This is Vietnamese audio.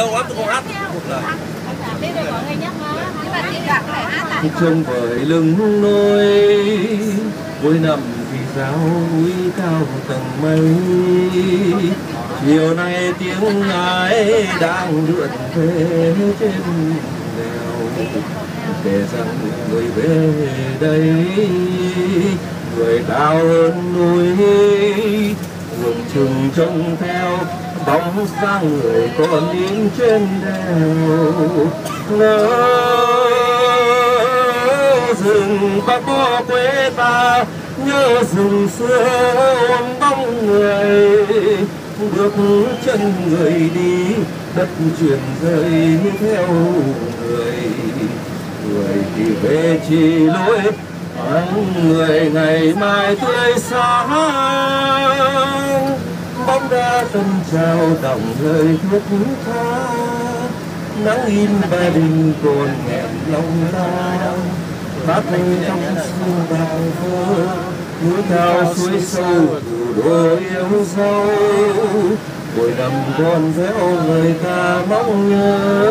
lâu lắm tôi không hát một lời. Trông bởi lưng nôi cuối năm thì giáo núi cao tầng mây chiều nay tiếng ai đang lượn về trên đèo, để rằng người về đây, người cao hơn núi ngừng chừng trông theo, bóng dáng người còn in trên đèo. Ngỡ rừng bắc bó quê ta, nhớ rừng xưa ôm bóng người. Bước chân người đi, đất chuyển rơi theo người. Người thì về chỉ lối anh người ngày mai tươi sáng đã tâm tân trao động lời thiết tha. Nắng in ba đình còn nghẹn lòng ta hát thanh trong sương đào vơ. Núi cao suối sâu thủ đô yêu dấu mỗi năm con véo người ta mong nhớ.